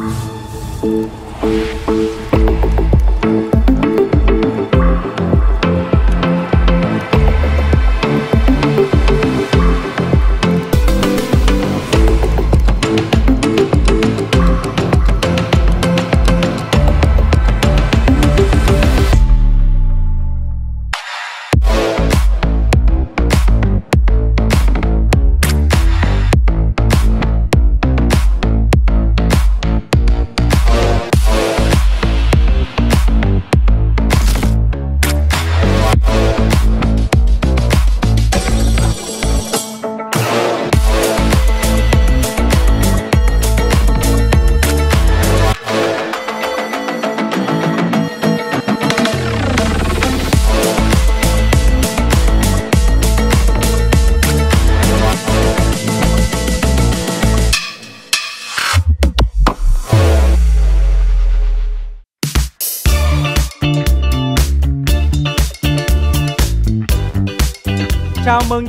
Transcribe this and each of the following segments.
Chào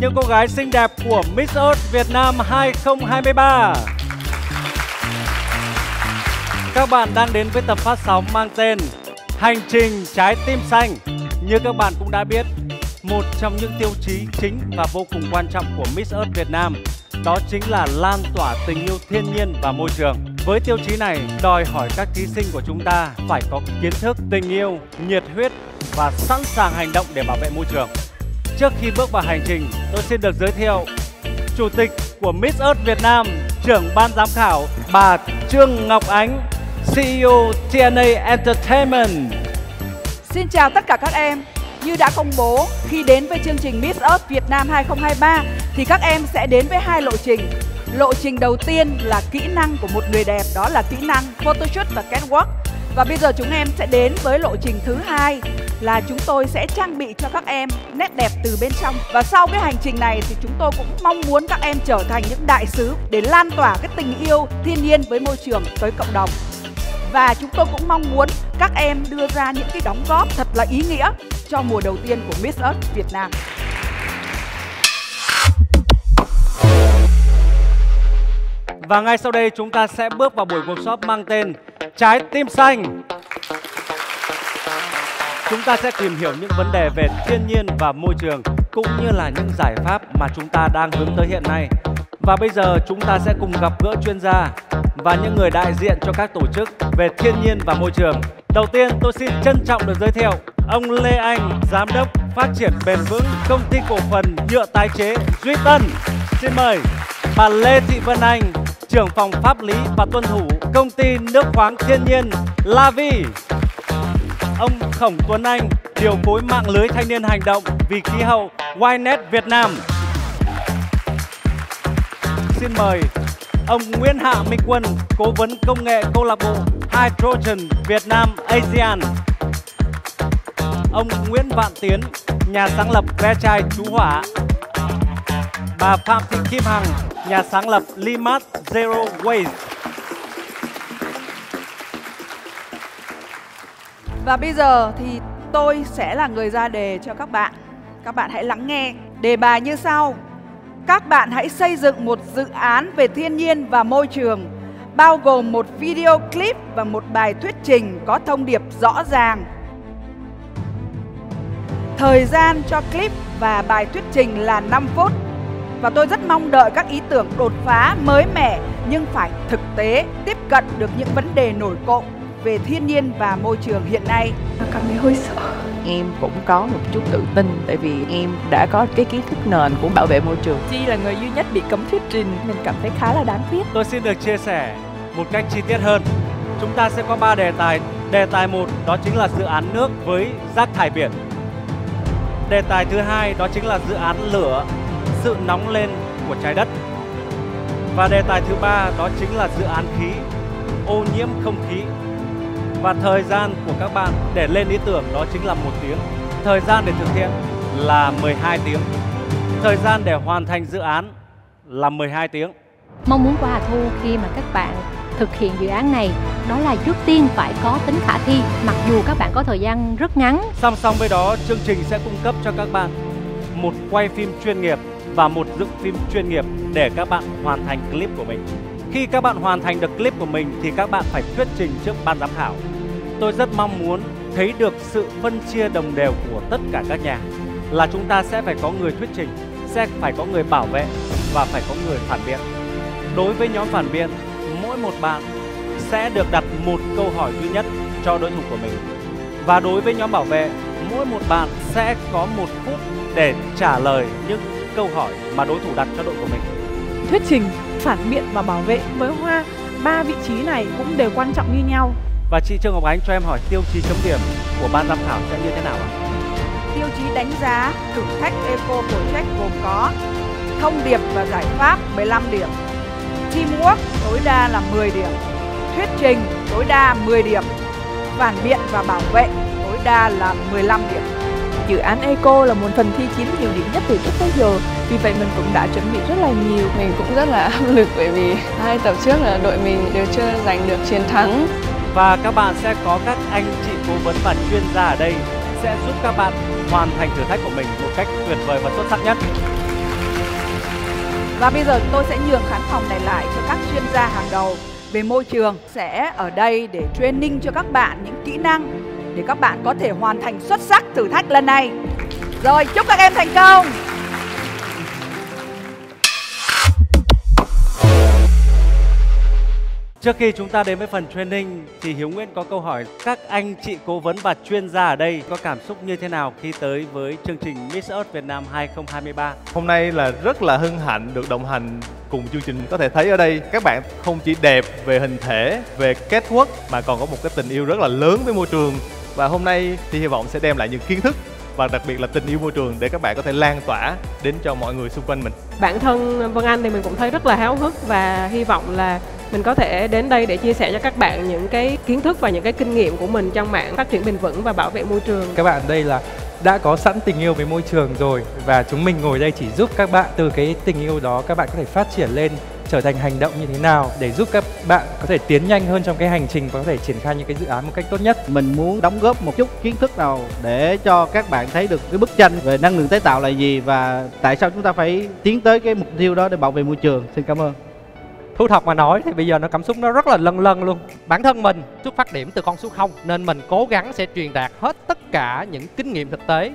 những cô gái xinh đẹp của Miss Earth Việt Nam 2023. Các bạn đang đến với tập phát sóng mang tên Hành trình trái tim xanh. Như các bạn cũng đã biết, một trong những tiêu chí chính và vô cùng quan trọng của Miss Earth Việt Nam đó chính là lan tỏa tình yêu thiên nhiên và môi trường. Với tiêu chí này, đòi hỏi các thí sinh của chúng ta phải có kiến thức, tình yêu, nhiệt huyết và sẵn sàng hành động để bảo vệ môi trường. Trước khi bước vào hành trình, tôi xin được giới thiệu Chủ tịch của Miss Earth Việt Nam, trưởng ban giám khảo bà Trương Ngọc Ánh, CEO TNA Entertainment. Xin chào tất cả các em. Như đã công bố, khi đến với chương trình Miss Earth Việt Nam 2023 thì các em sẽ đến với hai lộ trình. Lộ trình đầu tiên là kỹ năng của một người đẹp, đó là kỹ năng photoshoot và catwalk. Và bây giờ chúng em sẽ đến với lộ trình thứ hai là chúng tôi sẽ trang bị cho các em nét đẹp từ bên trong. Và sau cái hành trình này thì chúng tôi cũng mong muốn các em trở thành những đại sứ để lan tỏa cái tình yêu thiên nhiên với môi trường tới cộng đồng. Và chúng tôi cũng mong muốn các em đưa ra những cái đóng góp thật là ý nghĩa cho mùa đầu tiên của Miss Earth Việt Nam. Và ngay sau đây chúng ta sẽ bước vào buổi workshop mang tên Trái tim xanh. Chúng ta sẽ tìm hiểu những vấn đề về thiên nhiên và môi trường cũng như là những giải pháp mà chúng ta đang hướng tới hiện nay. Và bây giờ chúng ta sẽ cùng gặp gỡ chuyên gia và những người đại diện cho các tổ chức về thiên nhiên và môi trường. Đầu tiên tôi xin trân trọng được giới thiệu ông Lê Anh, giám đốc phát triển bền vững công ty cổ phần nhựa tái chế Duy Tân. Xin mời bà Lê Thị Vân Anh, trưởng phòng pháp lý và tuân thủ công ty nước khoáng thiên nhiên Lavi. Ông Khổng Tuấn Anh, điều phối mạng lưới thanh niên hành động vì khí hậu Ynet Việt Nam. Xin mời ông Nguyễn Hạ Minh Quân, cố vấn công nghệ câu lạc bộ Hydrogen Việt Nam ASEAN. Ông Nguyễn Vạn Tiến, nhà sáng lập ve chai chú hỏa. Bà Phạm Thị Kim Hằng, nhà sáng lập Limat Zero Waste. Và bây giờ thì tôi sẽ là người ra đề cho các bạn. Các bạn hãy lắng nghe. Đề bài như sau. Các bạn hãy xây dựng một dự án về thiên nhiên và môi trường bao gồm một video clip và một bài thuyết trình có thông điệp rõ ràng. Thời gian cho clip và bài thuyết trình là 5 phút. Và tôi rất mong đợi các ý tưởng đột phá, mới mẻ nhưng phải thực tế, tiếp cận được những vấn đề nổi cộm về thiên nhiên và môi trường hiện nay. Cảm thấy hơi sợ. Em cũng có một chút tự tin tại vì em đã có cái kiến thức nền của bảo vệ môi trường. Chi là người duy nhất bị cấm thuyết trình, mình cảm thấy khá là đáng tiếc. Tôi xin được chia sẻ một cách chi tiết hơn. Chúng ta sẽ có 3 đề tài. Đề tài 1 đó chính là dự án nước với rác thải biển. Đề tài thứ hai đó chính là dự án lửa, sự nóng lên của trái đất. Và đề tài thứ ba đó chính là dự án khí, ô nhiễm không khí. Và thời gian của các bạn để lên ý tưởng đó chính là một tiếng. Thời gian để thực hiện là 12 tiếng. Thời gian để hoàn thành dự án là 12 tiếng. Mong muốn của Hà Thu khi mà các bạn thực hiện dự án này đó là trước tiên phải có tính khả thi mặc dù các bạn có thời gian rất ngắn. Song song với đó, chương trình sẽ cung cấp cho các bạn một quay phim chuyên nghiệp và một dựng phim chuyên nghiệp để các bạn hoàn thành clip của mình. Khi các bạn hoàn thành được clip của mình thì các bạn phải thuyết trình trước ban giám khảo. Tôi rất mong muốn thấy được sự phân chia đồng đều của tất cả các nhà là chúng ta sẽ phải có người thuyết trình, sẽ phải có người bảo vệ và phải có người phản biện. Đối với nhóm phản biện, mỗi một bạn sẽ được đặt một câu hỏi duy nhất cho đối thủ của mình. Và đối với nhóm bảo vệ, mỗi một bạn sẽ có một phút để trả lời những câu hỏi mà đối thủ đặt cho đội của mình. Thuyết trình, phản biện và bảo vệ với Hoa ba vị trí này cũng đều quan trọng như nhau. Và chị Trương Ngọc Ánh cho em hỏi tiêu chí chấm điểm của ban giám khảo sẽ như thế nào ạ? Tiêu chí đánh giá thử thách Eco Project gồm có thông điệp và giải pháp 15 điểm, teamwork tối đa là 10 điểm, thuyết trình tối đa 10 điểm, phản biện và bảo vệ tối đa là 15 điểm. Dự án Eco là một phần thi chiếm nhiều điểm nhất từ trước tới giờ, vì vậy mình cũng đã chuẩn bị rất là nhiều. Mình cũng rất là áp lực bởi vì hai tập trước là đội mình đều chưa giành được chiến thắng. Và các bạn sẽ có các anh chị cố vấn và chuyên gia ở đây sẽ giúp các bạn hoàn thành thử thách của mình một cách tuyệt vời và xuất sắc nhất. Và bây giờ tôi sẽ nhường khán phòng này lại cho các chuyên gia hàng đầu về môi trường sẽ ở đây để training cho các bạn những kỹ năng để các bạn có thể hoàn thành xuất sắc thử thách lần này. Rồi, chúc các em thành công. Trước khi chúng ta đến với phần training thì Hiếu Nguyễn có câu hỏi các anh chị cố vấn và chuyên gia ở đây có cảm xúc như thế nào khi tới với chương trình Miss Earth Việt Nam 2023? Hôm nay là rất là hân hạnh được đồng hành cùng chương trình có thể thấy ở đây các bạn không chỉ đẹp về hình thể, về kết quốc mà còn có một cái tình yêu rất là lớn với môi trường và hôm nay thì hy vọng sẽ đem lại những kiến thức và đặc biệt là tình yêu môi trường để các bạn có thể lan tỏa đến cho mọi người xung quanh mình. Bản thân Vân Anh thì mình cũng thấy rất là háo hức và hy vọng là mình có thể đến đây để chia sẻ cho các bạn những cái kiến thức và những cái kinh nghiệm của mình trong mạng phát triển bền vững và bảo vệ môi trường. Các bạn đây là đã có sẵn tình yêu với môi trường rồi và chúng mình ngồi đây chỉ giúp các bạn từ cái tình yêu đó các bạn có thể phát triển lên trở thành hành động như thế nào để giúp các bạn có thể tiến nhanh hơn trong cái hành trình và có thể triển khai những cái dự án một cách tốt nhất. Mình muốn đóng góp một chút kiến thức nào để cho các bạn thấy được cái bức tranh về năng lượng tái tạo là gì và tại sao chúng ta phải tiến tới cái mục tiêu đó để bảo vệ môi trường. Xin cảm ơn. Thú thật mà nói thì bây giờ nó cảm xúc nó rất là lân lân luôn. Bản thân mình xuất phát điểm từ con số 0 Nên mình cố gắng sẽ truyền đạt hết tất cả những kinh nghiệm thực tế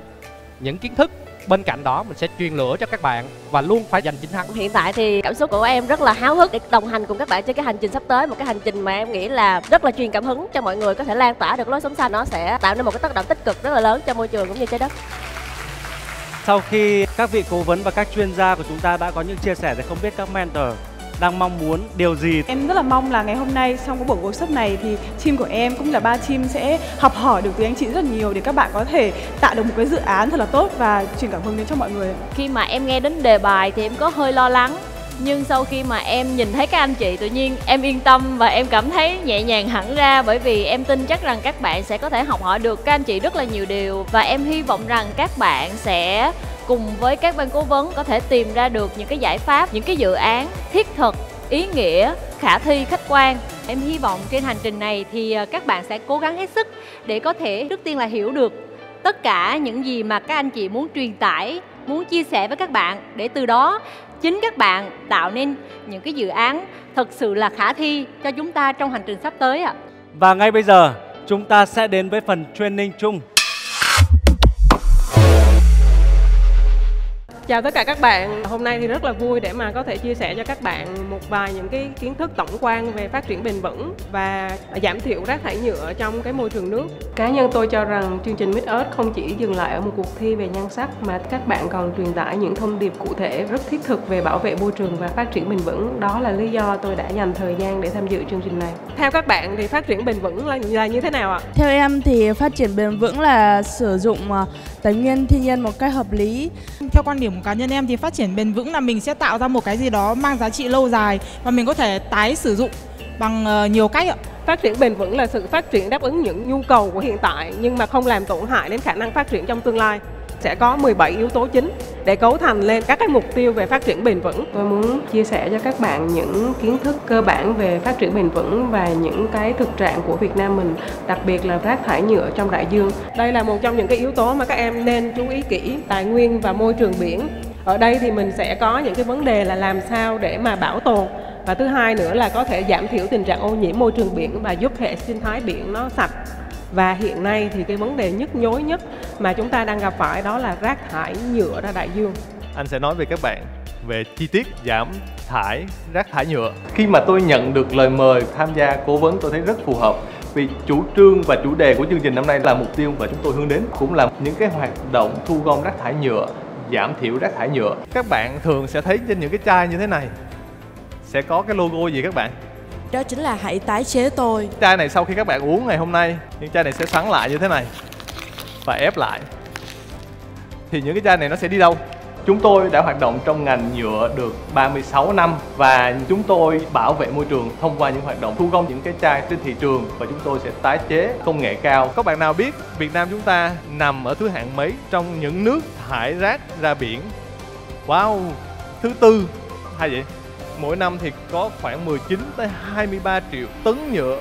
Những kiến thức. Bên cạnh đó mình sẽ truyền lửa cho các bạn và luôn phải giành chiến thắng. Hiện tại thì cảm xúc của em rất là háo hức để đồng hành cùng các bạn trên cái hành trình sắp tới. Một cái hành trình mà em nghĩ là rất là truyền cảm hứng cho mọi người có thể lan tỏa được lối sống xanh. Nó sẽ tạo nên một cái tác động tích cực rất là lớn cho môi trường cũng như trái đất. Sau khi các vị cố vấn và các chuyên gia của chúng ta đã có những chia sẻ thì không biết các mentor đang mong muốn điều gì Em rất là mong là ngày hôm nay trong cái buổi workshop này thì team của em cũng là ba team sẽ học hỏi được từ anh chị rất nhiều để các bạn có thể tạo được một cái dự án thật là tốt và truyền cảm hứng đến cho mọi người. Khi mà em nghe đến đề bài thì em có hơi lo lắng nhưng sau khi mà em nhìn thấy các anh chị tự nhiên em yên tâm và em cảm thấy nhẹ nhàng hẳn ra bởi vì em tin chắc rằng các bạn sẽ có thể học hỏi được các anh chị rất là nhiều điều và em hy vọng rằng các bạn sẽ cùng với các ban cố vấn có thể tìm ra được những cái giải pháp, những cái dự án thiết thực, ý nghĩa, khả thi, khách quan em hy vọng trên hành trình này thì à, các bạn sẽ cố gắng hết sức để có thể trước tiên là hiểu được tất cả những gì mà các anh chị muốn truyền tải, muốn chia sẻ với các bạn để từ đó, chính các bạn tạo nên những cái dự án thật sự là khả thi cho chúng ta trong hành trình sắp tới ạ. Và ngay bây giờ, chúng ta sẽ đến với phần training chung. Chào tất cả các bạn. Hôm nay thì rất là vui để mà có thể chia sẻ cho các bạn một vài những cái kiến thức tổng quan về phát triển bền vững và giảm thiểu rác thải nhựa trong cái môi trường nước. Cá nhân tôi cho rằng chương trình Mid Earth không chỉ dừng lại ở một cuộc thi về nhan sắc mà các bạn còn truyền tải những thông điệp cụ thể rất thiết thực về bảo vệ môi trường và phát triển bền vững. Đó là lý do tôi đã dành thời gian để tham dự chương trình này. Theo các bạn thì phát triển bền vững là, là như thế nào ạ? Theo em thì phát triển bền vững là sử dụng ờ, tài nguyên thiên nhiên một cách hợp lý. Theo quan điểm của cá nhân em thì phát triển bền vững là mình sẽ tạo ra một cái gì đó mang giá trị lâu dài và mình có thể tái sử dụng bằng ờ, nhiều cách ạ. Phát triển bền vững là sự phát triển đáp ứng những nhu cầu của hiện tại nhưng mà không làm tổn hại đến khả năng phát triển trong tương lai sẽ có 17 yếu tố chính để cấu thành lên các cái mục tiêu về phát triển bền vững. Tôi muốn chia sẻ cho các bạn những kiến thức cơ bản về phát triển bền vững và những cái thực trạng của Việt Nam mình, đặc biệt là rác thải nhựa trong đại dương. Đây là một trong những cái yếu tố mà các em nên chú ý kỹ, tài nguyên và môi trường biển. Ở đây thì mình sẽ có những cái vấn đề là làm sao để mà bảo tồn và thứ hai nữa là có thể giảm thiểu tình trạng ô nhiễm môi trường biển và giúp hệ sinh thái biển nó sạch và hiện nay thì cái vấn đề nhức nhối nhất mà chúng ta đang gặp phải đó là rác thải nhựa ra đại dương. Anh sẽ nói với các bạn về chi tiết giảm thải, rác thải nhựa. Khi mà tôi nhận được lời mời tham gia cố vấn, tôi thấy rất phù hợp vì chủ trương và chủ đề của chương trình năm nay là mục tiêu và chúng tôi hướng đến, cũng là những cái hoạt động thu gom rác thải nhựa, giảm thiểu rác thải nhựa. Các bạn thường sẽ thấy trên những cái chai như thế này. Sẽ có cái logo gì các bạn? Đó chính là hãy tái chế tôi chai này sau khi các bạn uống ngày hôm nay những chai này sẽ sắn lại như thế này và ép lại thì những cái chai này nó sẽ đi đâu Chúng tôi đã hoạt động trong ngành nhựa được 36 năm và chúng tôi bảo vệ môi trường thông qua những hoạt động thu gom những cái chai trên thị trường và chúng tôi sẽ tái chế công nghệ cao. Các bạn nào biết Việt Nam chúng ta nằm ở thứ hạng mấy trong những nước thải rác ra biển? Wow, thứ tư hay vậy? Mỗi năm thì có khoảng 19 tới 23 triệu tấn nhựa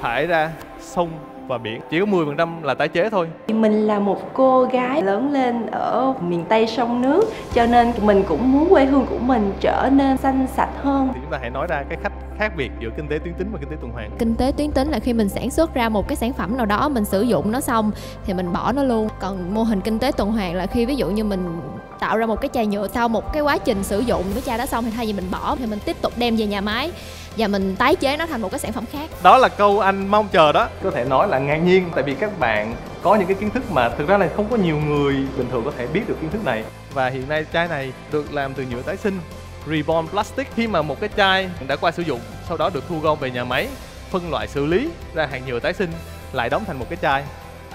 thải ra sông và biển. Chỉ có 10% là tái chế thôi. Mình là một cô gái lớn lên ở miền tây sông nước cho nên mình cũng muốn quê hương của mình trở nên xanh sạch hơn. Thì chúng ta hãy nói ra cái khách khác biệt giữa kinh tế tuyến tính và kinh tế tuần hoàn? Kinh tế tuyến tính là khi mình sản xuất ra một cái sản phẩm nào đó mình sử dụng nó xong thì mình bỏ nó luôn. Còn mô hình kinh tế tuần hoàn là khi ví dụ như mình tạo ra một cái chai nhựa sau một cái quá trình sử dụng cái chai đó xong thì thay vì mình bỏ thì mình tiếp tục đem về nhà máy và mình tái chế nó thành một cái sản phẩm khác. Đó là câu anh mong chờ đó. Có thể nói là ngạc nhiên tại vì các bạn có những cái kiến thức mà thực ra là không có nhiều người bình thường có thể biết được kiến thức này. Và hiện nay chai này được làm từ nhựa tái sinh Reborn Plastic. Khi mà một cái chai đã qua sử dụng sau đó được thu gom về nhà máy phân loại xử lý ra hàng nhựa tái sinh lại đóng thành một cái chai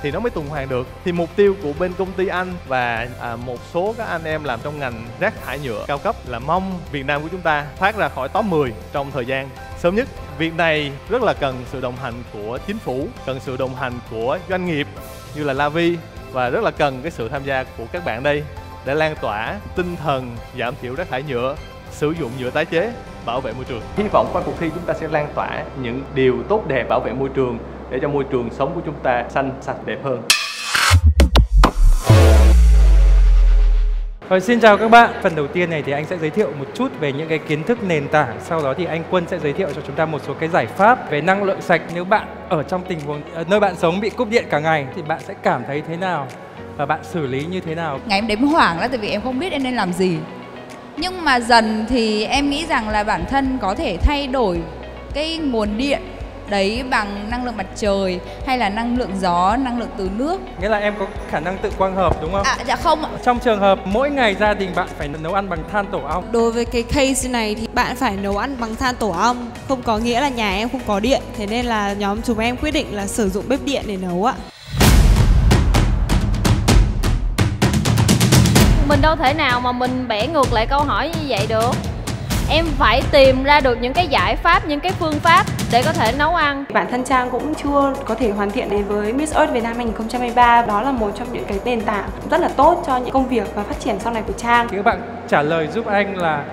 thì nó mới tuần hoàn được. Thì mục tiêu của bên công ty anh và à, một số các anh em làm trong ngành rác thải nhựa cao cấp là mong Việt Nam của chúng ta thoát ra khỏi top 10 trong thời gian sớm nhất. Việc này rất là cần sự đồng hành của chính phủ cần sự đồng hành của doanh nghiệp như là Lavi và rất là cần cái sự tham gia của các bạn đây để lan tỏa tinh thần giảm thiểu rác thải nhựa sử dụng nhựa tái chế bảo vệ môi trường hy vọng qua cuộc thi chúng ta sẽ lan tỏa những điều tốt đẹp bảo vệ môi trường để cho môi trường sống của chúng ta xanh sạch đẹp hơn Rồi xin chào các bạn. Phần đầu tiên này thì anh sẽ giới thiệu một chút về những cái kiến thức nền tảng. Sau đó thì anh Quân sẽ giới thiệu cho chúng ta một số cái giải pháp về năng lượng sạch. Nếu bạn ở trong tình huống ờ, nơi bạn sống bị cúp điện cả ngày thì bạn sẽ cảm thấy thế nào và bạn xử lý như thế nào? Ngày em đếm hoảng là tại vì em không biết em nên làm gì. Nhưng mà dần thì em nghĩ rằng là bản thân có thể thay đổi cái nguồn điện đấy bằng năng lượng mặt trời hay là năng lượng gió, năng lượng từ nước. Nghĩa là em có khả năng tự quang hợp đúng không? À dạ không ạ. Trong trường hợp mỗi ngày gia đình bạn phải nấu ăn bằng than tổ ong. Đối với cái case này thì bạn phải nấu ăn bằng than tổ ong, không có nghĩa là nhà em không có điện, thế nên là nhóm chúng em quyết định là sử dụng bếp điện để nấu ạ. Mình đâu thể nào mà mình bẻ ngược lại câu hỏi như vậy được. Em phải tìm ra được những cái giải pháp những cái phương pháp để có thể nấu ăn. Bản thân trang cũng chưa có thể hoàn thiện đến với Miss Earth Việt Nam 2023 đó là một trong những cái nền tảng rất là tốt cho những công việc và phát triển sau này của trang. Thì các bạn trả lời giúp anh là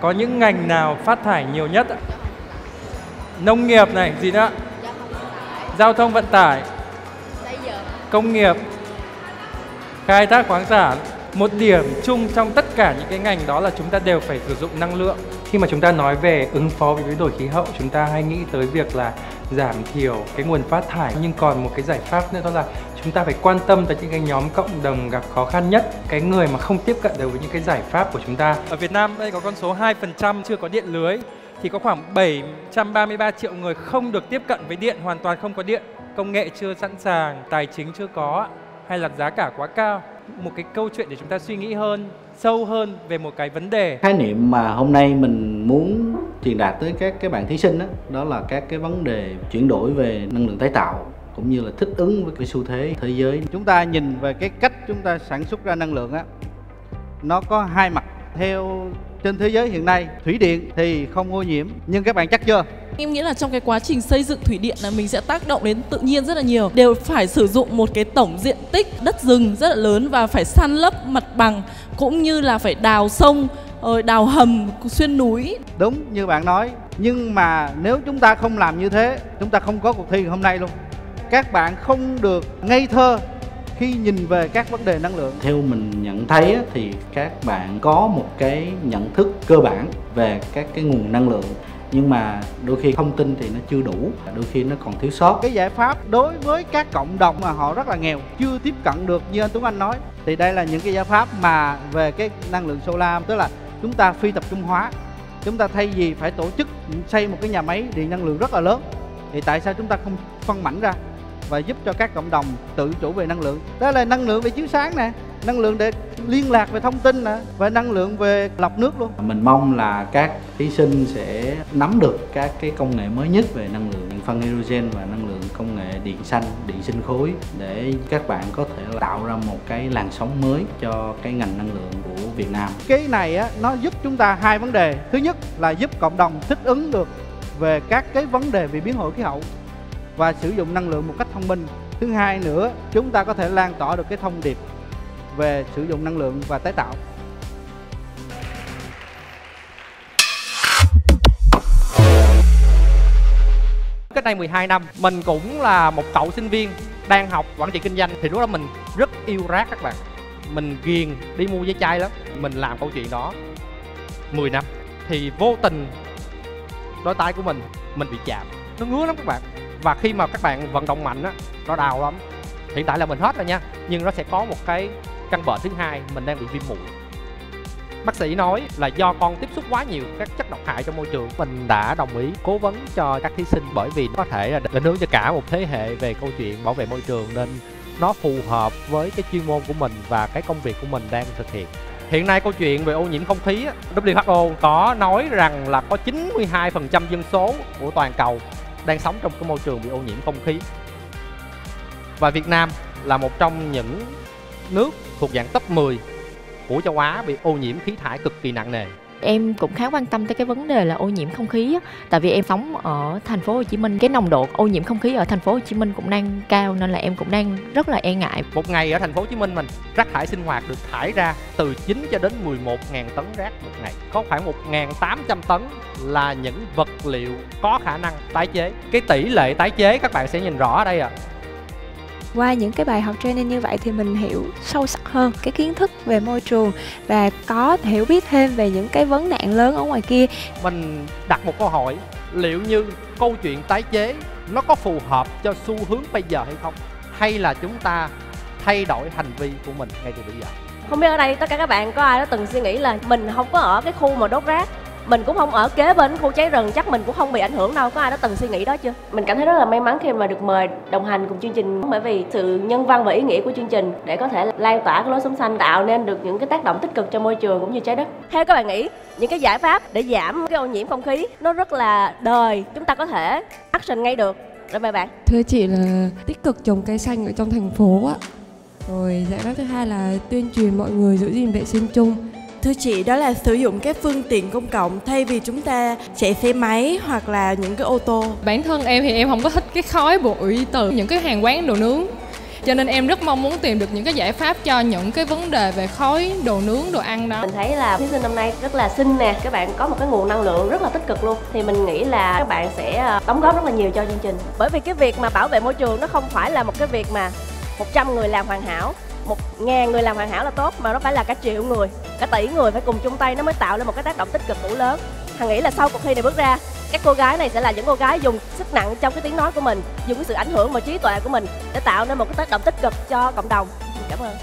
có những ngành nào phát thải nhiều nhất ạ? Nông nghiệp này gì nữa? Giao thông vận tải công nghiệp khai thác khoáng sản một điểm chung trong tất cả những cái ngành đó là chúng ta đều phải sử dụng năng lượng. Khi mà chúng ta nói về ứng phó với biến đổi khí hậu, chúng ta hay nghĩ tới việc là giảm thiểu cái nguồn phát thải. Nhưng còn một cái giải pháp nữa đó là chúng ta phải quan tâm tới những cái nhóm cộng đồng gặp khó khăn nhất, cái người mà không tiếp cận được với những cái giải pháp của chúng ta. Ở Việt Nam đây có con số 2% chưa có điện lưới, thì có khoảng 733 triệu người không được tiếp cận với điện, hoàn toàn không có điện. Công nghệ chưa sẵn sàng, tài chính chưa có, hay là giá cả quá cao một cái câu chuyện để chúng ta suy nghĩ hơn sâu hơn về một cái vấn đề. Khái niệm mà hôm nay mình muốn truyền đạt tới các cái bạn thí sinh đó, đó là các cái vấn đề chuyển đổi về năng lượng tái tạo cũng như là thích ứng với cái xu thế thế giới. Chúng ta nhìn về cái cách chúng ta sản xuất ra năng lượng á nó có hai mặt. Theo trên thế giới hiện nay thủy điện thì không ô nhiễm nhưng các bạn chắc chưa Em nghĩ là trong cái quá trình xây dựng thủy điện là mình sẽ tác động đến tự nhiên rất là nhiều. Đều phải sử dụng một cái tổng diện tích đất rừng rất là lớn và phải săn lấp mặt bằng Cũng như là phải đào sông, ờ, đào hầm, xuyên núi. Đúng như bạn nói Nhưng mà nếu chúng ta không làm như thế Chúng ta không có cuộc thi hôm nay luôn. Các bạn không được ngây thơ khi nhìn về các vấn đề năng lượng. Theo mình nhận thấy thì các bạn có một cái nhận thức cơ bản về các cái nguồn năng lượng nhưng mà đôi khi thông tin thì nó chưa đủ, đôi khi nó còn thiếu sót. Cái giải pháp đối với các cộng đồng mà họ rất là nghèo, chưa tiếp cận được như anh Tuấn Anh nói. Thì đây là những cái giải pháp mà về cái năng lượng solar, tức là chúng ta phi tập trung hóa. Chúng ta thay vì phải tổ chức xây một cái nhà máy điện năng lượng rất là lớn, thì tại sao chúng ta không phân mảnh ra và giúp cho các cộng đồng tự chủ về năng lượng? Đó là năng lượng về chiếu sáng nè năng lượng để liên lạc về thông tin nè và năng lượng về lọc nước luôn. Mình mong là các thí sinh sẽ nắm được các cái công nghệ mới nhất về năng lượng phân hydrogen và năng lượng công nghệ điện xanh điện sinh khối để các bạn có thể tạo ra một cái làn sóng mới cho cái ngành năng lượng của Việt Nam. Cái này á nó giúp chúng ta hai vấn đề. Thứ nhất là giúp cộng đồng thích ứng được về các cái vấn đề về biến đổi khí hậu và sử dụng năng lượng một cách thông minh. Thứ hai nữa chúng ta có thể lan tỏa được cái thông điệp về sử dụng năng lượng và tái tạo Cách đây 12 năm, mình cũng là một cậu sinh viên đang học quản trị kinh doanh thì lúc đó mình rất yêu rác các bạn. Mình ghiền đi mua giấy chai lắm. Mình làm câu chuyện đó 10 năm thì vô tình đôi tay của mình mình bị chạm. Nó ngứa lắm các bạn. Và khi mà các bạn vận động mạnh á, nó đau lắm. Hiện tại là mình hết rồi nha, nhưng nó sẽ có một cái căn bệnh thứ hai, mình đang bị viêm mũi bác sĩ nói là do con tiếp xúc quá nhiều các chất độc hại trong môi trường mình đã đồng ý cố vấn cho các thí sinh bởi vì có thể là định hướng cho cả một thế hệ về câu chuyện bảo vệ môi trường nên nó phù hợp với cái chuyên môn của mình và cái công việc của mình đang thực hiện Hiện nay câu chuyện về ô nhiễm không khí WHO có nói rằng là có 92% dân số của toàn cầu đang sống trong cái môi trường bị ô nhiễm không khí. Và Việt Nam là một trong những nước thuộc dạng top 10 của châu Á bị ô nhiễm khí thải cực kỳ nặng nề. Em cũng khá quan tâm tới cái vấn đề là ô nhiễm không khí á, tại vì em sống ở thành phố Hồ Chí Minh, cái nồng độ ô nhiễm không khí ở thành phố Hồ Chí Minh cũng đang cao nên là em cũng đang rất là e ngại. Một ngày ở thành phố Hồ Chí Minh mình rác thải sinh hoạt được thải ra từ 9 cho đến 11 ngàn tấn rác một ngày. Có khoảng 1.800 tấn là những vật liệu có khả năng tái chế. Cái tỷ lệ tái chế các bạn sẽ nhìn rõ ở đây ạ. À qua những cái bài học training như vậy thì mình hiểu sâu sắc hơn cái kiến thức về môi trường và có hiểu biết thêm về những cái vấn nạn lớn ở ngoài kia. Mình đặt một câu hỏi liệu như câu chuyện tái chế nó có phù hợp cho xu hướng bây giờ hay không? Hay là chúng ta thay đổi hành vi của mình ngay từ bây giờ? Không biết ở đây tất cả các bạn có ai đã từng suy nghĩ là mình không có ở cái khu mà đốt rác mình cũng không ở kế bên khu cháy rừng chắc mình cũng không bị ảnh hưởng đâu. Có ai đã từng suy nghĩ đó chưa? Mình cảm thấy rất là may mắn khi mà được mời đồng hành cùng chương trình bởi vì sự nhân văn và ý nghĩa của chương trình để có thể lan tỏa cái lối sống xanh tạo nên được những cái tác động tích cực cho môi trường cũng như trái đất. Theo các bạn nghĩ những cái giải pháp để giảm cái ô nhiễm không khí nó rất là đời chúng ta có thể action ngay được. Rồi mời bạn. Thưa chị là tích cực trồng cây xanh ở trong thành phố ạ rồi giải pháp thứ hai là tuyên truyền mọi người giữ gìn vệ sinh chung Thưa chị, đó là sử dụng các phương tiện công cộng thay vì chúng ta chạy xe máy hoặc là những cái ô tô. Bản thân em thì em không có thích cái khói bụi từ những cái hàng quán đồ nướng. Cho nên em rất mong muốn tìm được những cái giải pháp cho những cái vấn đề về khói đồ nướng đồ ăn đó. Mình thấy là thí sinh năm nay rất là xinh nè các bạn có một cái nguồn năng lượng rất là tích cực luôn. Thì mình nghĩ là các bạn sẽ ờ, đóng góp rất là nhiều cho chương trình. Bởi vì cái việc mà bảo vệ môi trường nó không phải là một cái việc mà 100 người làm hoàn hảo một ngàn người làm hoàn hảo là tốt, mà nó phải là cả triệu người, cả tỷ người phải cùng chung tay nó mới tạo lên một cái tác động tích cực đủ lớn. Hằng nghĩ là sau cuộc thi này bước ra, các cô gái này sẽ là những cô gái dùng sức nặng trong cái tiếng nói của mình, dùng cái sự ảnh hưởng và trí tuệ của mình để tạo nên một cái tác động tích cực cho cộng đồng. Cảm ơn.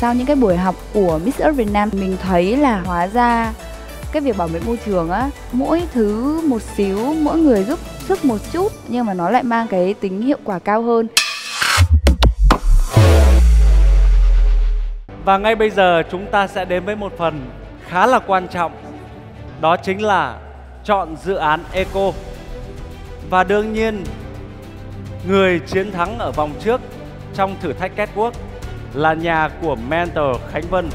Sau những cái buổi học của Miss Earth Việt Nam, mình thấy là hóa ra cái việc bảo vệ môi trường á, mỗi thứ một xíu, mỗi người giúp sức một chút, nhưng mà nó lại mang cái tính hiệu quả cao hơn. Và ngay bây giờ chúng ta sẽ đến với một phần khá là quan trọng, Đó chính là chọn dự án Eco. Và đương nhiên, người chiến thắng ở vòng trước trong thử thách Catwalk là nhà của mentor Khánh Vân,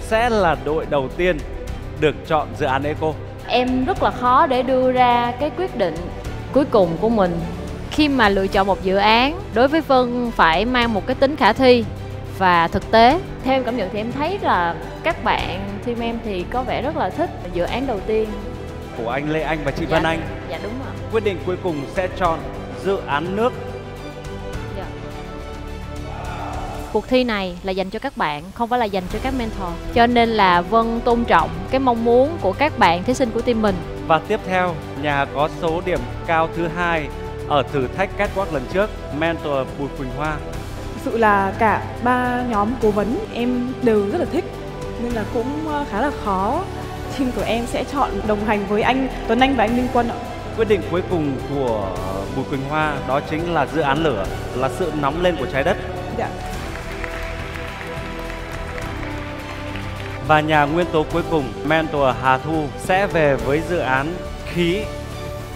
sẽ là đội đầu tiên được chọn dự án Eco. Em rất là khó để đưa ra cái quyết định cuối cùng của mình khi mà lựa chọn một dự án. Đối với Vân phải mang một cái tính khả thi và thực tế theo em cảm nhận thì em thấy là các bạn team em thì có vẻ rất là thích dự án đầu tiên. Của anh Lê Anh và chị dạ, Vân Anh. dạ đúng rồi. Quyết định cuối cùng sẽ chọn dự án nước. Cuộc thi này là dành cho các bạn không phải là dành cho các mentor. Cho nên là vân tôn trọng cái mong muốn của các bạn thí sinh của team mình. Và tiếp theo, nhà có số điểm cao thứ hai ở thử thách catwalk lần trước, mentor Bùi Quỳnh Hoa. Sự là cả ba nhóm cố vấn em đều rất là thích nên là cũng ờ, khá là khó. Team của em sẽ chọn đồng hành với anh Tuấn Anh và anh Minh Quân ạ. Quyết định cuối cùng của Bùi Quỳnh Hoa đó chính là dự án lửa, là sự nóng lên của trái đất. Dạ. Và nhà nguyên tố cuối cùng, mentor Hà Thu sẽ về với dự án khí.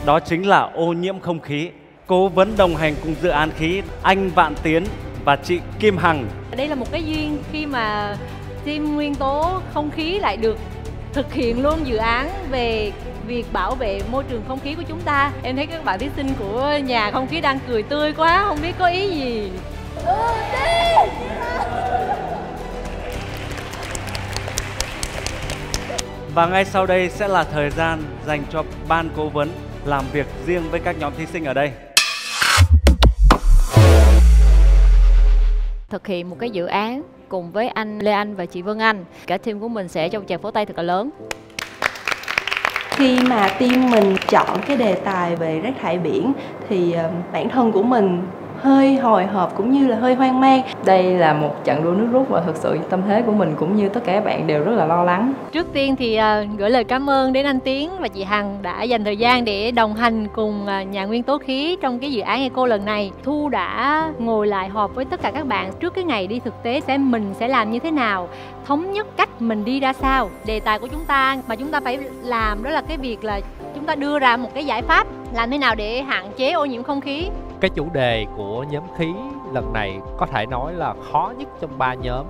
Đó chính là ô nhiễm không khí. Cố vấn đồng hành cùng dự án khí anh Vạn Tiến và chị Kim Hằng. Đây là một cái duyên khi mà team nguyên tố không khí lại được thực hiện luôn dự án về việc bảo vệ môi trường không khí của chúng ta. Em thấy các bạn thí sinh của nhà không khí đang cười tươi quá, không biết có ý gì. Và ngay sau đây sẽ là thời gian dành cho ban cố vấn làm việc riêng với các nhóm thí sinh ở đây. Thực hiện một cái dự án cùng với anh Lê Anh và chị Vân Anh. Cả team của mình sẽ trong tràng pháo tay thật là lớn. Khi mà team mình chọn cái đề tài về rác thải biển thì ờ, bản thân của mình hơi hồi hộp cũng như là hơi hoang mang Đây là một trận đua nước rút và thực sự tâm thế của mình cũng như tất cả các bạn đều rất là lo lắng. Trước tiên thì à, gửi lời cảm ơn đến anh Tiến và chị Hằng đã dành thời gian để đồng hành cùng à, nhà nguyên tố khí trong cái dự án Eco lần này. Thu đã ngồi lại họp với tất cả các bạn trước cái ngày đi thực tế xem mình sẽ làm như thế nào, thống nhất cách mình đi ra sao. Đề tài của chúng ta mà chúng ta phải làm đó là cái việc là chúng ta đưa ra một cái giải pháp làm thế nào để hạn chế ô nhiễm không khí cái chủ đề của nhóm khí lần này có thể nói là khó nhất trong ba nhóm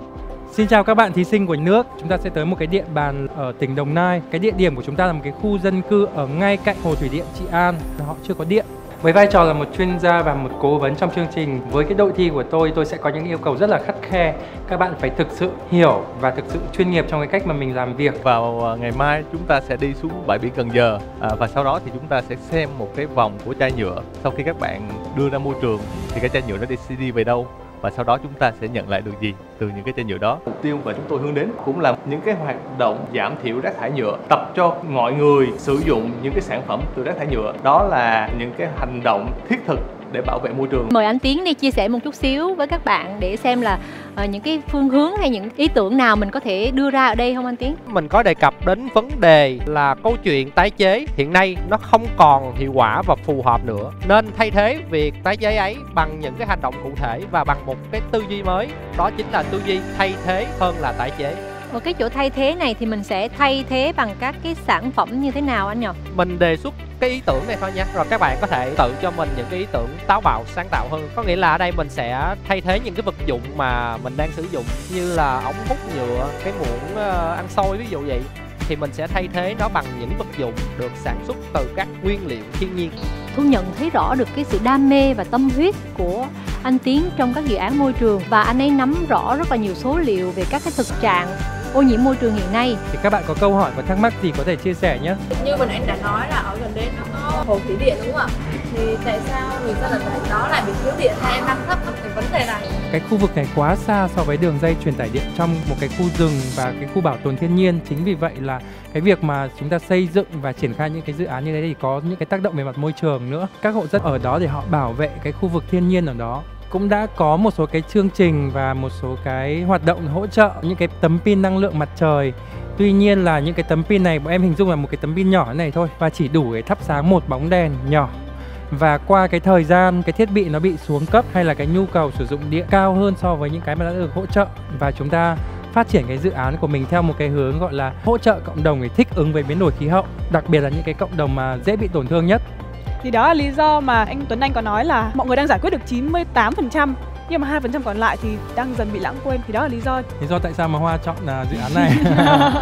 Xin chào các bạn thí sinh của nước. Chúng ta sẽ tới một cái địa bàn ở tỉnh Đồng Nai. Cái địa điểm của chúng ta là một cái khu dân cư ở ngay cạnh hồ thủy điện Trị An. Họ chưa có điện. Với vai trò là một chuyên gia và một cố vấn trong chương trình, với cái đội thi của tôi, tôi sẽ có những yêu cầu rất là khắt khe. Các bạn phải thực sự hiểu và thực sự chuyên nghiệp trong cái cách mà mình làm việc. Vào à, ngày mai chúng ta sẽ đi xuống bãi biển Cần Giờ à, và sau đó thì chúng ta sẽ xem một cái vòng của chai nhựa. Sau khi các bạn đưa ra môi trường thì cái chai nhựa nó đi sẽ đi về đâu và sau đó chúng ta sẽ nhận lại được gì từ những cái chai nhựa đó. Mục tiêu mà chúng tôi hướng đến cũng là những cái hoạt động giảm thiểu rác thải nhựa, tập cho mọi người sử dụng những cái sản phẩm từ rác thải nhựa. Đó là những cái hành động thiết thực để bảo vệ môi trường. Mời anh Tiến đi chia sẻ một chút xíu với các bạn để xem là ờ, những cái phương hướng hay những ý tưởng nào mình có thể đưa ra ở đây không anh Tiến? mình có đề cập đến vấn đề là câu chuyện tái chế hiện nay nó không còn hiệu quả và phù hợp nữa nên thay thế việc tái chế ấy bằng những cái hành động cụ thể và bằng một cái tư duy mới đó chính là tư duy thay thế hơn là tái chế Ở cái chỗ thay thế này thì mình sẽ thay thế bằng các cái sản phẩm như thế nào anh nhỉ? mình đề xuất cái ý tưởng này thôi nha. Rồi các bạn có thể tự cho mình những cái ý tưởng táo bạo sáng tạo hơn. Có nghĩa là ở đây mình sẽ thay thế những cái vật dụng mà mình đang sử dụng như là ống hút nhựa cái muỗng ờ, ăn xôi ví dụ vậy. Thì mình sẽ thay thế nó bằng những vật dụng được sản xuất từ các nguyên liệu thiên nhiên. Thu nhận thấy rõ được cái sự đam mê và tâm huyết của anh Tiến trong các dự án môi trường. Và anh ấy nắm rõ rất là nhiều số liệu về các cái thực trạng ô nhiễm môi trường hiện nay. Thì các bạn có câu hỏi, có thắc mắc gì có thể chia sẻ nhé. Như vừa nãy anh đã nói là ở gần đây nó có hồ thủy điện đúng không ạ? Thì tại sao người dân ở tại đó lại bị thiếu điện hay em đang thắc mắc cái vấn đề này? Cái khu vực này quá xa so với đường dây truyền tải điện trong một cái khu rừng và cái khu bảo tồn thiên nhiên. Chính vì vậy là cái việc mà chúng ta xây dựng và triển khai những cái dự án như thế thì có những cái tác động về mặt môi trường nữa. Các hộ dân ở đó để họ bảo vệ cái khu vực thiên nhiên ở đó cũng đã có một số cái chương trình và một số cái hoạt động hỗ trợ, những cái tấm pin năng lượng mặt trời. Tuy nhiên là những cái tấm pin này, bọn em hình dung là một cái tấm pin nhỏ này thôi và chỉ đủ để thắp sáng một bóng đèn nhỏ. Và qua cái thời gian, cái thiết bị nó bị xuống cấp hay là cái nhu cầu sử dụng điện cao hơn so với những cái mà đã được hỗ trợ. Và chúng ta phát triển cái dự án của mình theo một cái hướng gọi là hỗ trợ cộng đồng để thích ứng với biến đổi khí hậu, đặc biệt là những cái cộng đồng mà dễ bị tổn thương nhất. Thì đó là lý do mà anh Tuấn Anh có nói là mọi người đang giải quyết được 98% nhưng mà 2% còn lại thì đang dần bị lãng quên. Thì đó là lý do. Lý do tại sao mà hoa chọn là dự án này?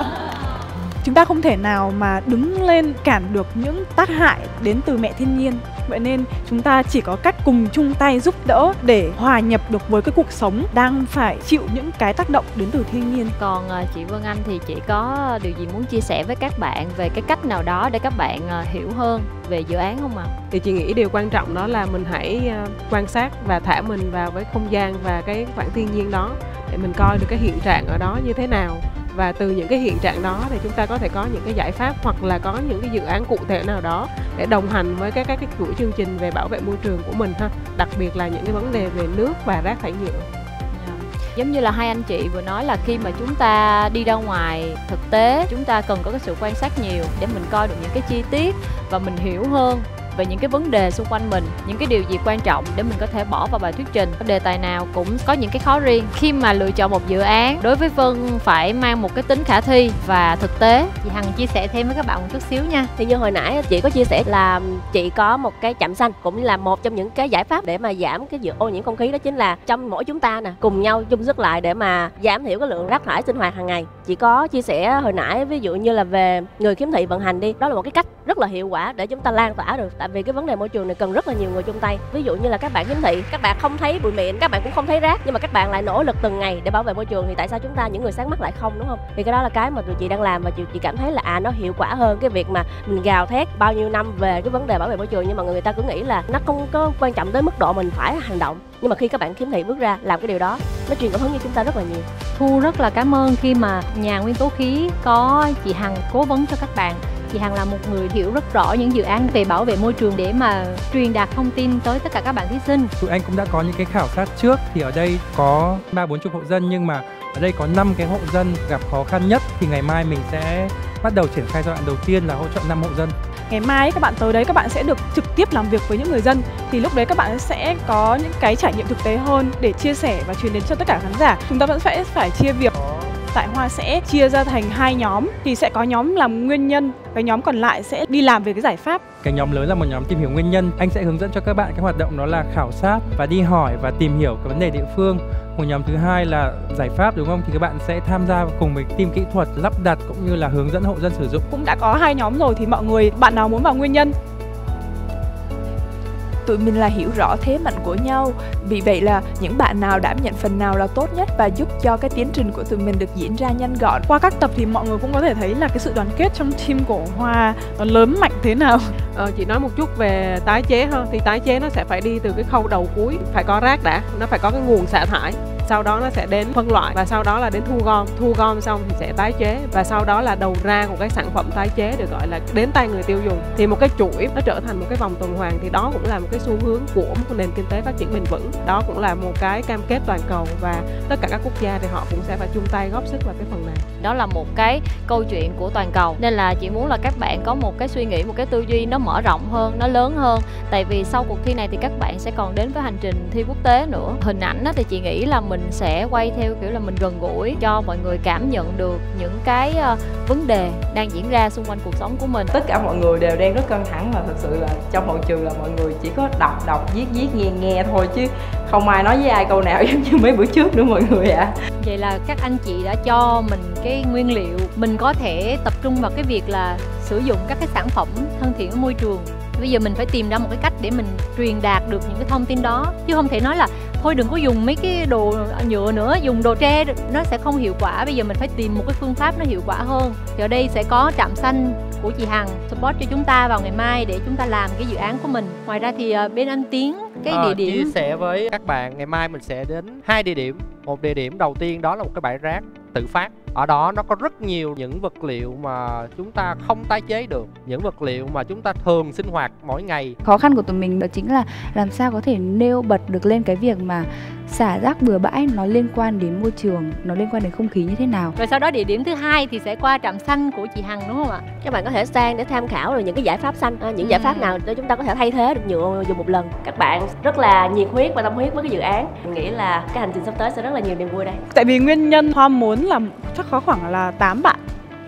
Chúng ta không thể nào mà đứng lên cản được những tác hại đến từ mẹ thiên nhiên vậy nên chúng ta chỉ có cách cùng chung tay giúp đỡ để hòa nhập được với cái cuộc sống đang phải chịu những cái tác động đến từ thiên nhiên còn à, chị Vân Anh thì chị có điều gì muốn chia sẻ với các bạn về cái cách nào đó để các bạn à, hiểu hơn về dự án không ạ? À? Thì chị nghĩ điều quan trọng đó là mình hãy à, quan sát và thả mình vào với không gian và cái khoảng thiên nhiên đó để mình coi được cái hiện trạng ở đó như thế nào và từ những cái hiện trạng đó thì chúng ta có thể có những cái giải pháp hoặc là có những cái dự án cụ thể nào đó để đồng hành với các các cái chuỗi chương trình về bảo vệ môi trường của mình ha, đặc biệt là những cái vấn đề về nước và rác thải nhựa. Dạ. Giống như là hai anh chị vừa nói là khi mà chúng ta đi ra ngoài thực tế, chúng ta cần có cái sự quan sát nhiều để mình coi được những cái chi tiết và mình hiểu hơn về những cái vấn đề xung quanh mình, những cái điều gì quan trọng để mình có thể bỏ vào bài thuyết trình. Đề tài nào cũng có những cái khó riêng. Khi mà lựa chọn một dự án, đối với vân phải mang một cái tính khả thi và thực tế. Chị hằng chia sẻ thêm với các bạn một chút xíu nha. Thì như hồi nãy chị có chia sẻ là chị có một cái chạm xanh cũng là một trong những cái giải pháp để mà giảm cái việc ô nhiễm không khí đó chính là trong mỗi chúng ta nè, cùng nhau chung sức lại để mà giảm thiểu cái lượng rác thải sinh hoạt hàng ngày. Chị có chia sẻ hồi nãy ví dụ như là về người khiếm thị vận hành đi, đó là một cái cách rất là hiệu quả để chúng ta lan tỏa được. Tại vì cái vấn đề môi trường này cần rất là nhiều người chung tay. Ví dụ như là các bạn khiếm thị các bạn không thấy bụi mịn các bạn cũng không thấy rác nhưng mà các bạn lại nỗ lực từng ngày để bảo vệ môi trường thì tại sao chúng ta những người sáng mắt lại không đúng không? Thì cái đó là cái mà tụi chị đang làm và chị, chị cảm thấy là à nó hiệu quả hơn cái việc mà mình gào thét bao nhiêu năm về cái vấn đề bảo vệ môi trường nhưng mà người ta cứ nghĩ là nó không có quan trọng tới mức độ mình phải hành động. Nhưng mà khi các bạn khiếm thị bước ra làm cái điều đó nó truyền cảm hứng cho chúng ta rất là nhiều. Thu rất là cảm ơn khi mà nhà nguyên tố khí có chị hằng cố vấn cho các bạn chị Hằng là một người hiểu rất rõ những dự án về bảo vệ môi trường để mà truyền đạt thông tin tới tất cả các bạn thí sinh. Tụi anh cũng đã có những cái khảo sát trước thì ở đây có ba bốn chục hộ dân nhưng mà ở đây có 5 cái hộ dân gặp khó khăn nhất thì ngày mai mình sẽ bắt đầu triển khai giai đoạn đầu tiên là hỗ trợ 5 hộ dân. Ngày mai các bạn tới đấy các bạn sẽ được trực tiếp làm việc với những người dân thì lúc đấy các bạn sẽ có những cái trải nghiệm thực tế hơn để chia sẻ và truyền đến cho tất cả khán giả. Chúng ta vẫn sẽ phải chia việc tại Hoa sẽ chia ra thành hai nhóm thì sẽ có nhóm làm nguyên nhân, cái nhóm còn lại sẽ đi làm về cái giải pháp. Cái nhóm lớn là một nhóm tìm hiểu nguyên nhân. Anh sẽ hướng dẫn cho các bạn cái hoạt động đó là khảo sát và đi hỏi và tìm hiểu cái vấn đề địa phương. Một nhóm thứ hai là giải pháp đúng không? Thì các bạn sẽ tham gia cùng với team kỹ thuật lắp đặt cũng như là hướng dẫn hộ dân sử dụng. Cũng đã có hai nhóm rồi thì mọi người bạn nào muốn vào nguyên nhân tụi mình là hiểu rõ thế mạnh của nhau. Vì vậy là những bạn nào đảm nhận phần nào là tốt nhất và giúp cho cái tiến trình của tụi mình được diễn ra nhanh gọn. Qua các tập thì mọi người cũng có thể thấy là cái sự đoàn kết trong team của hoa nó lớn mạnh thế nào. Ờ, chị nói một chút về tái chế hơn thì tái chế nó sẽ phải đi từ cái khâu đầu cuối phải có rác đã nó phải có cái nguồn xả thải sau đó nó sẽ đến phân loại và sau đó là đến thu gom. Thu gom xong thì sẽ tái chế và sau đó là đầu ra của cái sản phẩm tái chế được gọi là đến tay người tiêu dùng. Thì một cái chuỗi nó trở thành một cái vòng tuần hoàn thì đó cũng là một cái xu hướng của một nền kinh tế phát triển bền vững. Đó cũng là một cái cam kết toàn cầu và tất cả các quốc gia thì họ cũng sẽ phải chung tay góp sức vào cái phần này. Đó là một cái câu chuyện của toàn cầu. Nên là chị muốn là các bạn có một cái suy nghĩ, một cái tư duy nó mở rộng hơn, nó lớn hơn. Tại vì sau cuộc thi này thì các bạn sẽ còn đến với hành trình thi quốc tế nữa. Hình ảnh đó thì chị nghĩ là mình sẽ quay theo kiểu là mình gần gũi cho mọi người cảm nhận được những cái uh, vấn đề đang diễn ra xung quanh cuộc sống của mình tất cả mọi người đều đang rất căng thẳng và thật sự là trong hội trường là mọi người chỉ có đọc đọc viết viết nghe nghe thôi chứ không ai nói với ai câu nào giống như mấy bữa trước nữa mọi người ạ à. vậy là các anh chị đã cho mình cái nguyên liệu mình có thể tập trung vào cái việc là sử dụng các cái sản phẩm thân thiện với môi trường bây giờ mình phải tìm ra một cái cách để mình truyền đạt được những cái thông tin đó chứ không thể nói là thôi đừng có dùng mấy cái đồ nhựa nữa dùng đồ tre nó sẽ không hiệu quả. Bây giờ mình phải tìm một cái phương pháp nó hiệu quả hơn. Thì ở đây sẽ có trạm xanh của chị Hằng support cho chúng ta vào ngày mai để chúng ta làm cái dự án của mình. Ngoài ra thì ờ, bên anh Tiến cái à, địa điểm chia sẻ với các bạn ngày mai mình sẽ đến hai địa điểm. Một địa điểm đầu tiên đó là một cái bãi rác tự phát ở đó nó có rất nhiều những vật liệu mà chúng ta không tái chế được. Những vật liệu mà chúng ta thường sinh hoạt mỗi ngày. Khó khăn của tụi mình đó chính là làm sao có thể nêu bật được lên cái việc mà xả rác bừa bãi nó liên quan đến môi trường nó liên quan đến không khí như thế nào? Rồi sau đó địa điểm thứ hai thì sẽ qua trạm xanh của chị hằng đúng không ạ? Các bạn có thể sang để tham khảo rồi những cái giải pháp xanh à, những ừ. giải pháp nào để chúng ta có thể thay thế được nhựa dùng một lần. Các bạn rất là nhiệt huyết và tâm huyết với cái dự án. Mình nghĩ là cái hành trình sắp tới sẽ rất là nhiều niềm vui đây. Tại vì nguyên nhân hoa muốn là chắc có khoảng là 8 bạn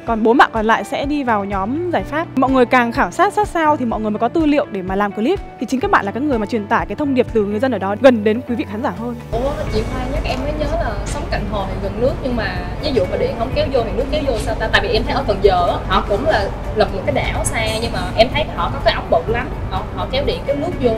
còn bốn bạn còn lại sẽ đi vào nhóm giải pháp. Mọi người càng khảo sát sát sao thì mọi người mới có tư liệu để mà làm clip. Thì chính các bạn là các người mà truyền tải cái thông điệp từ người dân ở đó gần đến quý vị khán giả hơn. Ủa, chị Hoa, nhắc em mới nhớ là sống cạnh hồ thì gần nước nhưng mà ví dụ mà điện không kéo vô thì nước kéo vô sao ta? Tại vì em thấy ở Cần Giờ họ cũng là lập một cái đảo xa nhưng mà em thấy họ có cái ống bự lắm. Họ họ kéo điện kéo nước vô.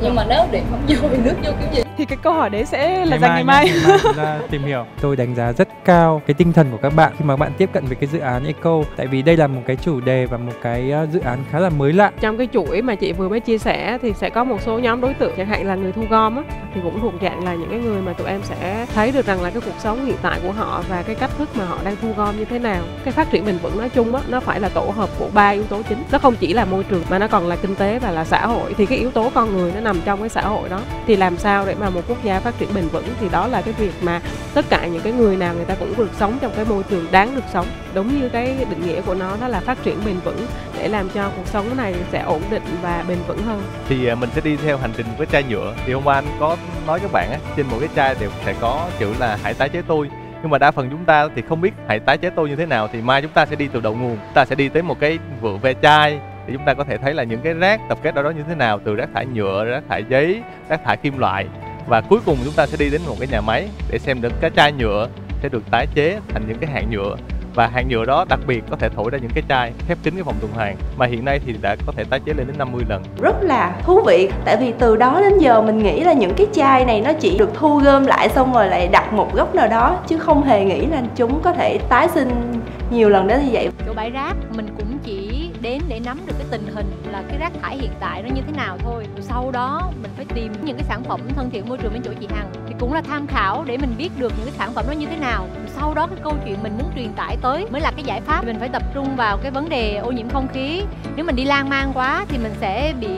Nhưng mà nếu điện không vô thì nước vô kiểu gì? Thì cái câu hỏi đấy sẽ là Ngày dành ngày mai ngày mai tìm hiểu. Tôi đánh giá rất cao cái tinh thần của các bạn khi mà bạn tiếp cận với cái dự án eco tại vì đây là một cái chủ đề và một cái ờ, dự án khá là mới lạ. Trong cái chuỗi mà chị vừa mới chia sẻ thì sẽ có một số nhóm đối tượng chẳng hạn là người thu gom á thì cũng thuộc dạng là những cái người mà tụi em sẽ thấy được rằng là cái cuộc sống hiện tại của họ và cái cách thức mà họ đang thu gom như thế nào. Cái phát triển bền vững nói chung á nó phải là tổ hợp của ba yếu tố chính. Nó không chỉ là môi trường mà nó còn là kinh tế và là xã hội. Thì cái yếu tố con người nó nằm trong cái xã hội đó. Thì làm sao để mà một quốc gia phát triển bền vững thì đó là cái việc mà tất cả những cái người nào người ta cũng được sống trong cái môi trường đáng được sống. Đúng như cái định nghĩa của nó, đó là phát triển bền vững để làm cho cuộc sống này sẽ ổn định và bền vững hơn. Thì à, mình sẽ đi theo hành trình với chai nhựa. Thì hôm qua anh có nói các bạn á, trên mỗi cái chai đều sẽ có chữ là hãy tái chế tôi nhưng mà đa phần chúng ta thì không biết hãy tái chế tôi như thế nào, thì mai chúng ta sẽ đi từ đầu nguồn. Chúng ta sẽ đi tới một cái vựa ve chai thì chúng ta có thể thấy là những cái rác, tập kết ở đó như thế nào, từ rác thải nhựa, rác thải giấy, rác thải kim loại và cuối cùng chúng ta sẽ đi đến một cái nhà máy để xem được cái chai nhựa sẽ được tái chế thành những cái hạt nhựa. Và hạt nhựa đó đặc biệt có thể thổi ra những cái chai khép kín cái vòng tuần hoàn mà hiện nay thì đã có thể tái chế lên đến 50 lần. Rất là thú vị tại vì từ đó đến giờ mình nghĩ là những cái chai này nó chỉ được thu gom lại xong rồi lại đặt một góc nào đó chứ không hề nghĩ là chúng có thể tái sinh nhiều lần đến như vậy. Chỗ bãi rác mình cũng đến để nắm được cái tình hình là cái rác thải hiện tại nó như thế nào thôi. Rồi sau đó mình phải tìm những cái sản phẩm thân thiện môi trường bên chỗ chị Hằng. Thì cũng là tham khảo để mình biết được những cái sản phẩm nó như thế nào. Rồi sau đó cái câu chuyện mình muốn truyền tải tới mới là cái giải pháp. Mình phải tập trung vào cái vấn đề ô nhiễm không khí. Nếu mình đi lan man quá thì mình sẽ bị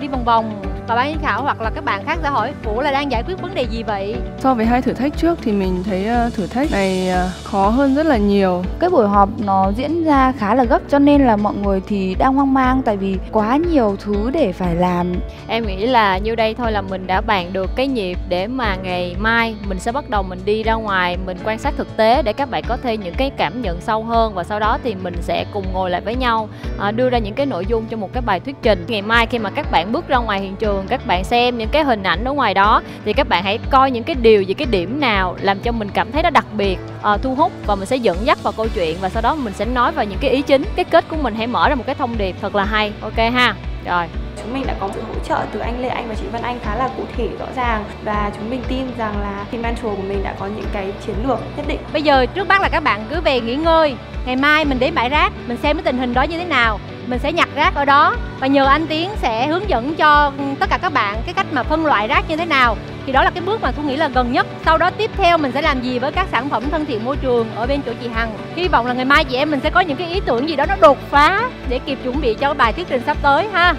đi vòng vòng. Và ban giám khảo hoặc là các bạn khác sẽ hỏi ủa là đang giải quyết vấn đề gì vậy? So với hai thử thách trước thì mình thấy ờ, thử thách này ờ, khó hơn rất là nhiều. cái buổi họp nó diễn ra khá là gấp cho nên là mọi người thì đang hoang mang tại vì quá nhiều thứ để phải làm. Em nghĩ là như đây thôi là mình đã bàn được cái nhịp để mà ngày mai mình sẽ bắt đầu mình đi ra ngoài mình quan sát thực tế để các bạn có thêm những cái cảm nhận sâu hơn. Và sau đó thì mình sẽ cùng ngồi lại với nhau à, đưa ra những cái nội dung cho một cái bài thuyết trình. Ngày mai khi mà các bạn bước ra ngoài hiện trường các bạn xem những cái hình ảnh ở ngoài đó thì các bạn hãy coi những cái điều gì cái điểm nào làm cho mình cảm thấy nó đặc biệt uh, thu hút và mình sẽ dẫn dắt vào câu chuyện và sau đó mình sẽ nói vào những cái ý chính cái kết của mình hãy mở ra một cái thông điệp thật là hay. Ok ha? Rồi. Chúng mình đã có sự hỗ trợ từ anh Lê Anh và chị Văn Anh khá là cụ thể, rõ ràng. Và chúng mình tin rằng là team của mình đã có những cái chiến lược nhất định. Bây giờ trước mắt là các bạn cứ về nghỉ ngơi. Ngày mai mình đến bãi rác, Mình xem cái tình hình đó như thế nào. Mình sẽ nhặt rác ở đó Và nhờ anh Tiến sẽ hướng dẫn cho tất cả các bạn Cái cách mà phân loại rác như thế nào. Thì đó là cái bước mà Thu nghĩ là gần nhất. Sau đó tiếp theo mình sẽ làm gì với các sản phẩm thân thiện môi trường Ở bên chỗ chị Hằng. Hy vọng là ngày mai chị em mình sẽ có những cái ý tưởng gì đó nó đột phá Để kịp chuẩn bị cho bài thuyết trình sắp tới ha.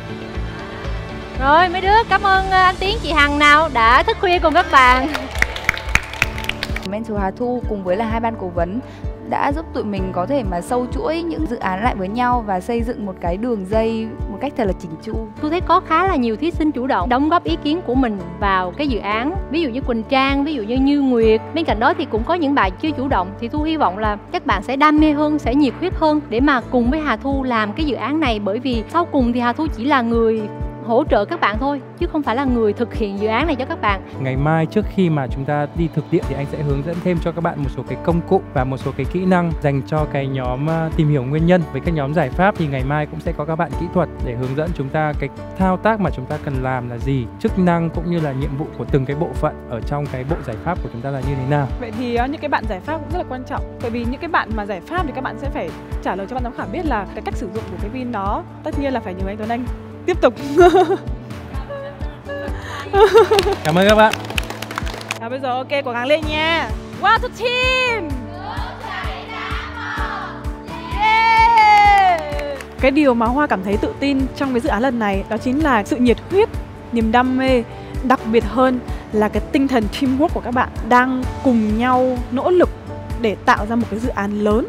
Rồi mấy đứa cảm ơn ờ, anh Tiến chị Hằng nào đã thức khuya cùng các bạn. Mentor Hà Thu cùng với là hai ban cố vấn đã giúp tụi mình có thể mà sâu chuỗi những dự án lại với nhau và xây dựng một cái đường dây một cách thật là chỉnh chu. Thu thấy có khá là nhiều thí sinh chủ động đóng góp ý kiến của mình vào cái dự án ví dụ như Quỳnh Trang, ví dụ như Như Nguyệt. Bên cạnh đó thì cũng có những bạn chưa chủ động thì Thu hy vọng là các bạn sẽ đam mê hơn, sẽ nhiệt huyết hơn để mà cùng với Hà Thu làm cái dự án này. Bởi vì sau cùng thì Hà Thu chỉ là người hỗ trợ các bạn thôi chứ không phải là người thực hiện dự án này cho các bạn. Ngày mai trước khi mà chúng ta đi thực địa thì anh sẽ hướng dẫn thêm cho các bạn một số cái công cụ và một số cái kỹ năng dành cho cái nhóm à, tìm hiểu nguyên nhân. Với các nhóm giải pháp thì ngày mai cũng sẽ có các bạn kỹ thuật để hướng dẫn chúng ta cái thao tác mà chúng ta cần làm là gì, chức năng cũng như là nhiệm vụ của từng cái bộ phận ở trong cái bộ giải pháp của chúng ta là như thế nào. Vậy thì ờ, những cái bạn giải pháp cũng rất là quan trọng. Bởi vì những cái bạn mà giải pháp thì các bạn sẽ phải trả lời cho ban giám khảo biết là cái cách sử dụng của cái pin đó Tất nhiên là phải nhờ anh Tuấn Anh tiếp tục Cảm ơn các bạn. À, bây giờ ok cố gắng lên nha One to team Yeah! Cái điều mà Hoa cảm thấy tự tin trong cái dự án lần này đó chính là sự nhiệt huyết, niềm đam mê Đặc biệt hơn là cái tinh thần teamwork của các bạn đang cùng nhau nỗ lực để tạo ra một cái dự án lớn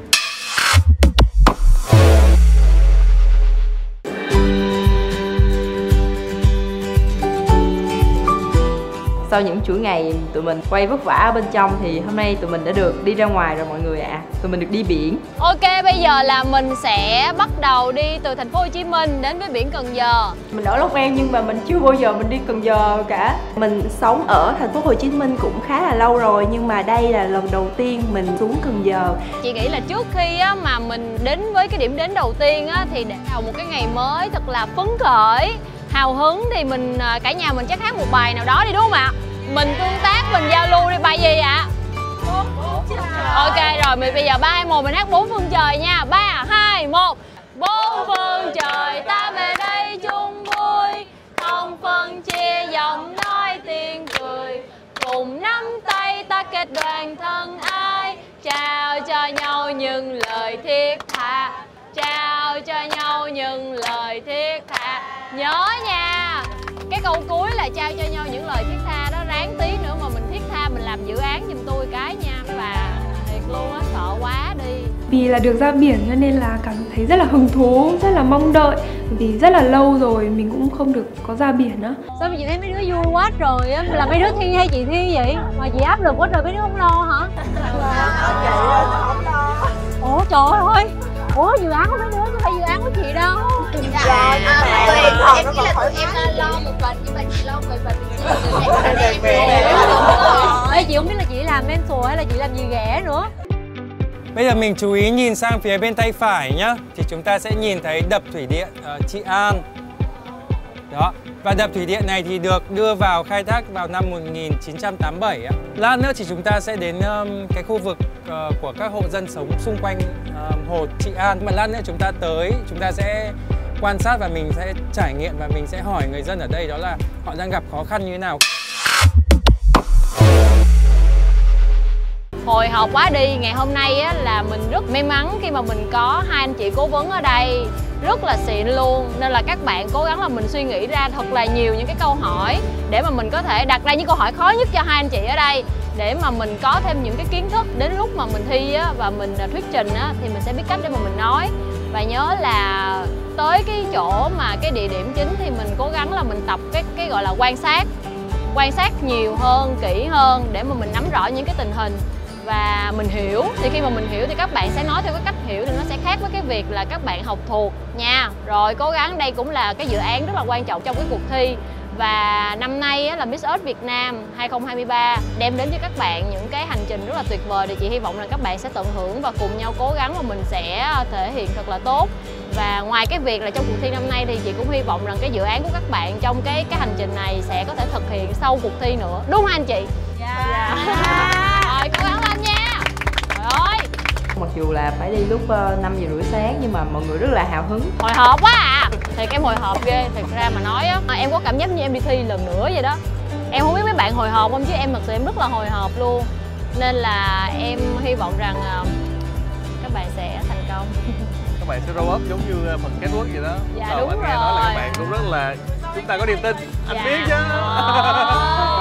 sau những chuỗi ngày tụi mình quay vất vả ở bên trong thì hôm nay tụi mình đã được đi ra ngoài rồi mọi người ạ. À. Tụi mình được đi biển. Ok, bây giờ là mình sẽ bắt đầu đi từ thành phố Hồ Chí Minh đến với biển Cần Giờ. Mình ở Long An nhưng mà mình chưa bao giờ mình đi Cần Giờ cả. Mình sống ở thành phố Hồ Chí Minh cũng khá là lâu rồi nhưng mà đây là lần đầu tiên mình xuống Cần Giờ. Chị nghĩ là trước khi á, mà mình đến với cái điểm đến đầu tiên á, thì để đầu một cái ngày mới thật là phấn khởi hào hứng thì mình à, cả nhà mình chắc hát một bài nào đó đi, đúng không ạ? Mình tương tác, mình giao lưu đi, bài gì ạ? Ok, rồi, mình bây giờ ba hai một, mình hát bốn phương trời nha. Ba, hai, một. Bốn phương trời, ta về đây chung vui. Không phân chia, giọng nói, tiếng cười. Cùng nắm tay, ta kết đoàn thân ai? Trao cho nhau những lời thiết tha. Trao cho nhau những lời câu cuối là trao cho nhau những lời thiết tha. Đó ráng tí nữa mà mình thiết tha mình làm dự án giùm tôi cái nha mấy bà. Thiệt luôn á sợ quá đi. Vì là được ra biển cho nên là cảm thấy rất là hứng thú rất là mong đợi. Vì rất là lâu rồi mình cũng không được có ra biển á. Sao mà chị thấy mấy đứa vui quá trời á? Là mấy đứa thi hay chị thi vậy? Mà chị áp lực quá trời mấy đứa không lo hả? Ủa trời ơi ủa dự án của mấy đứa chứ phải dự án của chị đâu. Dạ à, à, em nghĩ là tụi em lo một phần nhưng mà chị lo một phần Ê chị không biết là chị làm mentor hay là chị làm gì ghẻ nữa. Bây giờ mình chú ý nhìn sang phía bên tay phải nhá Thì chúng ta sẽ nhìn thấy đập thủy điện uh, Trị An. Đó Và đập thủy điện này thì được đưa vào khai thác vào năm 1987 á. Lát nữa thì chúng ta sẽ đến um, cái khu vực uh, của các hộ dân sống xung quanh uh, hồ Trị An. Mà lát nữa chúng ta tới chúng ta sẽ quan sát và mình sẽ trải nghiệm và mình sẽ hỏi người dân ở đây đó là họ đang gặp khó khăn như thế nào. Hồi hộp quá đi ngày hôm nay á, là mình rất may mắn khi mà mình có hai anh chị cố vấn ở đây. Rất là xịn luôn. Nên là các bạn cố gắng là mình suy nghĩ ra thật là nhiều những cái câu hỏi để mà mình có thể đặt ra những câu hỏi khó nhất cho hai anh chị ở đây để mà mình có thêm những cái kiến thức đến lúc mà mình thi á, và mình à, thuyết trình á, thì mình sẽ biết cách để mà mình nói. Và nhớ là tới cái chỗ mà cái địa điểm chính thì mình cố gắng là mình tập cái cái gọi là quan sát. Quan sát nhiều hơn kỹ hơn để mà mình nắm rõ những cái tình hình. Và mình hiểu thì khi mà mình hiểu thì các bạn sẽ nói theo cái cách hiểu thì nó sẽ khác với cái việc là các bạn học thuộc nha. Rồi cố gắng đây cũng là cái dự án rất là quan trọng trong cái cuộc thi và năm nay á, là Miss Earth Việt Nam 2023 đem đến cho các bạn những cái hành trình rất là tuyệt vời thì chị hy vọng là các bạn sẽ tận hưởng và cùng nhau cố gắng và mình sẽ thể hiện thật là tốt và ngoài cái việc là trong cuộc thi năm nay thì chị cũng hy vọng rằng cái dự án của các bạn trong cái cái hành trình này sẽ có thể thực hiện sau cuộc thi nữa đúng không anh chị? Dạ. Yeah. rồi cố gắng lên nha. Dù là phải đi lúc 5 ờ, giờ rưỡi sáng nhưng mà mọi người rất là hào hứng. Hồi hộp quá à. Thì em hồi hộp ghê, thật ra mà nói á, em có cảm giác như em đi thi lần nữa vậy đó. Em không biết mấy bạn hồi hộp không chứ em thật sự em rất là hồi hộp luôn. Nên là em hy vọng rằng ờ, các bạn sẽ thành công. các bạn sẽ roll up giống như ờ, phần kết quốc vậy đó dạ Đầu đúng anh rồi nghe nói là các bạn cũng rất là chúng ta có niềm tin anh dạ. biết chứ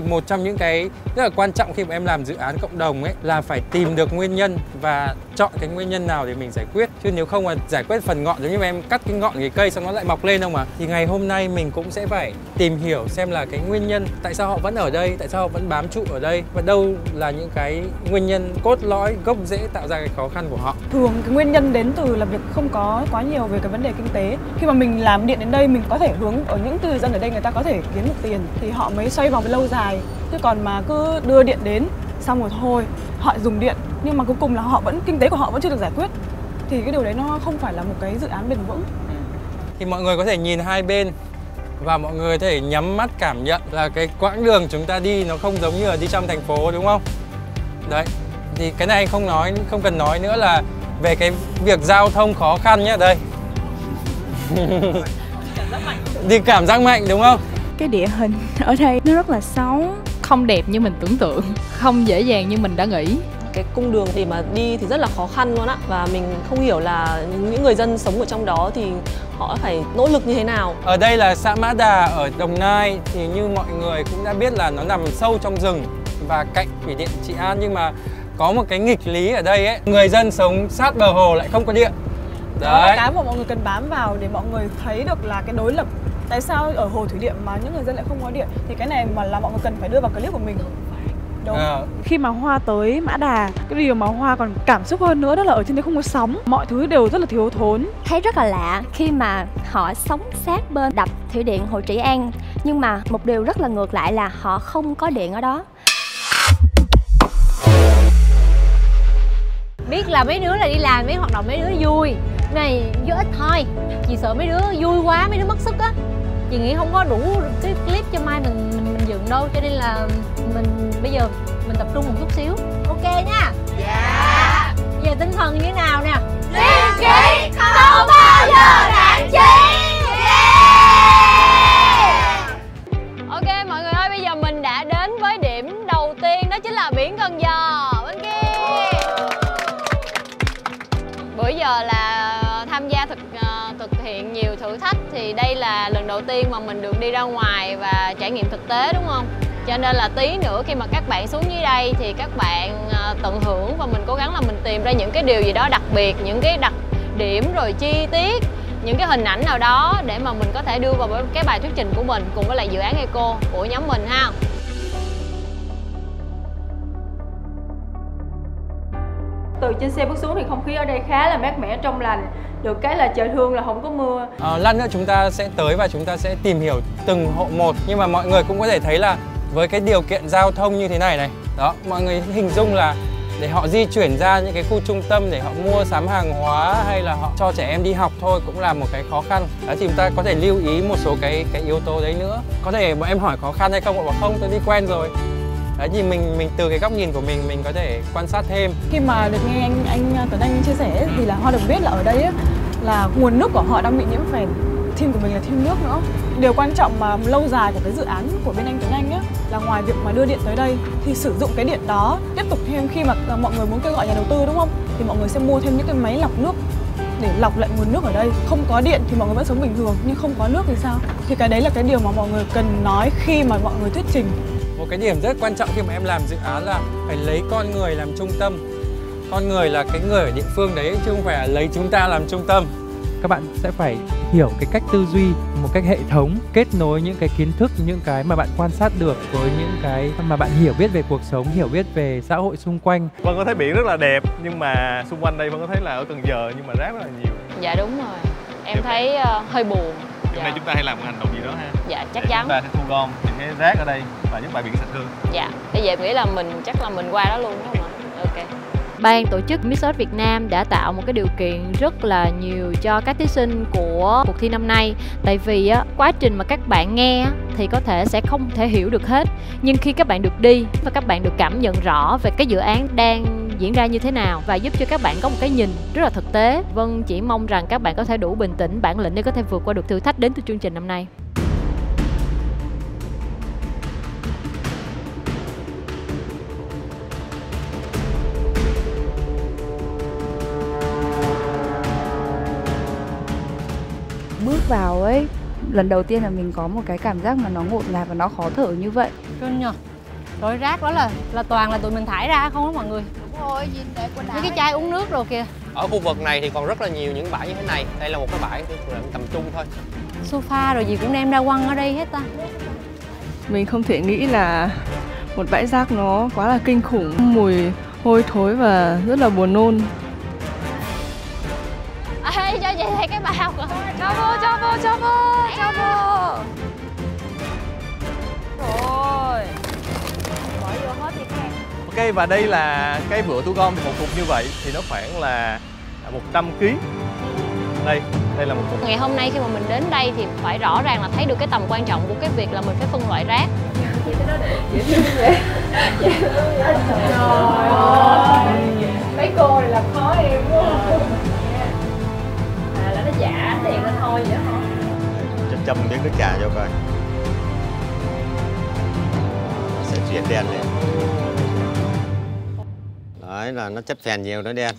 thì một trong những cái rất là quan trọng khi mà em làm dự án cộng đồng ấy là phải tìm được nguyên nhân và chọn cái nguyên nhân nào để mình giải quyết? Chứ nếu không mà giải quyết phần ngọn, giống như em cắt cái ngọn cái cây xong nó lại mọc lên không mà? Thì ngày hôm nay mình cũng sẽ phải tìm hiểu xem là cái nguyên nhân tại sao họ vẫn ở đây, tại sao họ vẫn bám trụ ở đây, và đâu là những cái nguyên nhân cốt lõi, gốc rễ tạo ra cái khó khăn của họ. Thường cái nguyên nhân đến từ là việc không có quá nhiều về cái vấn đề kinh tế. Khi mà mình làm điện đến đây, mình có thể hướng, ở những từ dân ở đây người ta có thể kiếm được tiền, thì họ mới xoay vòng lâu dài. Chứ còn mà cứ đưa điện đến xong rồi thôi họ dùng điện nhưng mà cuối cùng là họ vẫn kinh tế của họ vẫn chưa được giải quyết. Thì cái điều đấy nó không phải là một cái dự án bền vững. Thì mọi người có thể nhìn hai bên và mọi người có thể nhắm mắt cảm nhận là cái quãng đường chúng ta đi nó không giống như là đi trong thành phố đúng không? Đấy thì cái này không nói không cần nói nữa là về cái việc giao thông khó khăn nhé đây. Đi cảm giác mạnh đúng không? Cái địa hình ở đây nó rất là xấu không đẹp như mình tưởng tượng không dễ dàng như mình đã nghĩ. Cái cung đường thì mà đi thì rất là khó khăn luôn á và mình không hiểu là những người dân sống ở trong đó thì họ phải nỗ lực như thế nào. Ở đây là xã Mã Đà ở Đồng Nai thì như mọi người cũng đã biết là nó nằm sâu trong rừng và cạnh thủy điện Trị An nhưng mà có một cái nghịch lý ở đây ấy người dân sống sát bờ hồ lại không có điện. Đó là Đấy. cái mà mọi người cần bám vào để mọi người thấy được là cái đối lập tại sao ở hồ thủy điện mà những người dân lại không có điện? Thì cái này mà là mọi người cần phải đưa vào clip của mình. Đúng. Ờ. khi mà hoa tới mã đà cái điều mà hoa còn cảm xúc hơn nữa đó là ở trên đấy không có sóng. Mọi thứ đều rất là thiếu thốn. Thấy rất là lạ khi mà họ sống sát bên đập thủy điện Hồ Trị An. Nhưng mà một điều rất là ngược lại là họ không có điện ở đó. Biết là mấy đứa là đi làm mấy hoạt động mấy đứa vui. Này vô ít thôi. Chị sợ mấy đứa vui quá mấy đứa mất sức á chị nghĩ không có đủ cái clip cho mai mình mình, mình dựng đâu cho nên là mình bây giờ mình tập trung một chút xíu. Ok nha. Dạ bây giờ tinh thần như thế nào nè? Liêm chỉ không bao giờ nản chí. Ok mọi người ơi bây giờ mình đã đến với điểm đầu tiên đó chính là biển Cần Giờ tiên mà mình được đi ra ngoài và trải nghiệm thực tế đúng không? Cho nên là tí nữa khi mà các bạn xuống dưới đây thì các bạn ờ, tận hưởng và mình cố gắng là mình tìm ra những cái điều gì đó đặc biệt, những cái đặc điểm rồi chi tiết những cái hình ảnh nào đó để mà mình có thể đưa vào cái bài thuyết trình của mình cùng với lại dự án Eco của nhóm mình ha. từ trên xe bước xuống thì không khí ở đây khá là mát mẻ trong lành được cái là trời thương là không có mưa. À, lát nữa chúng ta sẽ tới và chúng ta sẽ tìm hiểu từng hộ một. Nhưng mà mọi người cũng có thể thấy là với cái điều kiện giao thông như thế này này đó mọi người hình dung là để họ di chuyển ra những cái khu trung tâm để họ mua sắm hàng hóa hay là họ cho trẻ em đi học thôi cũng là một cái khó khăn. Đó thì chúng ta có thể lưu ý một số cái cái yếu tố đấy nữa. Có thể bọn em hỏi khó khăn hay không bọn bảo không tôi đi quen rồi đấy thì mình mình từ cái góc nhìn của mình mình có thể quan sát thêm. Khi mà được nghe anh anh à, Tuấn Anh chia sẻ ấy, thì là Hoa được biết là ở đây ấy, là nguồn nước của họ đang bị nhiễm phèn team của mình là team nước nữa. Điều quan trọng mà lâu dài của cái dự án của bên anh Tuấn Anh ấy, là ngoài việc mà đưa điện tới đây thì sử dụng cái điện đó tiếp tục thêm khi mà à, mọi người muốn kêu gọi nhà đầu tư đúng không? Thì mọi người sẽ mua thêm những cái máy lọc nước để lọc lại nguồn nước ở đây. Không có điện thì mọi người vẫn sống bình thường nhưng không có nước thì sao? Thì cái đấy là cái điều mà mọi người cần nói khi mà mọi người thuyết trình một cái điểm rất quan trọng khi mà em làm dự án là phải lấy con người làm trung tâm con người là cái người ở địa phương đấy chứ không phải là lấy chúng ta làm trung tâm các bạn sẽ phải hiểu cái cách tư duy một cách hệ thống kết nối những cái kiến thức những cái mà bạn quan sát được với những cái mà bạn hiểu biết về cuộc sống hiểu biết về xã hội xung quanh Vân có thấy biển rất là đẹp nhưng mà xung quanh đây Vân có thấy là ở Cần Giờ nhưng mà rác rất là nhiều. Dạ đúng rồi. Em thấy ờ, hơi buồn. Hôm nay chúng ta hãy làm một hành động gì đó ha. Dạ chắc Để chắn. Chúng ta sẽ thu gom những cái rác ở đây và giúp bãi biển sạch hơn. Dạ. Bây giờ em nghĩ là mình chắc là mình qua đó luôn đúng không ạ? Ok. Ban tổ chức Miss Earth Việt Nam đã tạo một cái điều kiện rất là nhiều cho các thí sinh của cuộc thi năm nay. Tại vì á, quá trình mà các bạn nghe thì có thể sẽ không thể hiểu được hết. Nhưng khi các bạn được đi và các bạn được cảm nhận rõ về cái dự án đang diễn ra như thế nào Và giúp cho các bạn có một cái nhìn rất là thực tế Vâng, chỉ mong rằng các bạn có thể đủ bình tĩnh, bản lĩnh để có thể vượt qua được thử thách đến từ chương trình năm nay. Vào ấy lần đầu tiên là mình có một cái cảm giác mà nó ngột ngạt và nó khó thở như vậy. Kinh nhờ. Rồi rác đó là là toàn là tụi mình thải ra không đó mọi người. Đúng rồi, nhìn để quần áo Mấy cái chai uống nước rồi kìa. Ở khu vực này thì còn rất là nhiều những bãi như thế này. Đây là một cái bãi tầm trung thôi. Sofa rồi gì cũng đem ra quăng ở đây hết ta. Mình không thể nghĩ là một bãi rác nó quá là kinh khủng, mùi hôi thối và rất là buồn nôn. Của Cho vô, cho vô, cho vô, cho vô Rồi. Bỏ vô hết đi các Ok và đây là cái bữa thu gom một cục như vậy thì nó khoảng là 100 kg. Đây, đây là một cục. Ngày hôm nay khi mà mình đến đây thì phải rõ ràng là thấy được cái tầm quan trọng của cái việc là mình phải phân loại rác. Mấy cô này làm khó em quá giả tiền lên thôi vậy hả? chấm chấm miếng nước trà cho coi sẽ chuyển đen lên. Đấy, là nó chất phèn nhiều nó đen.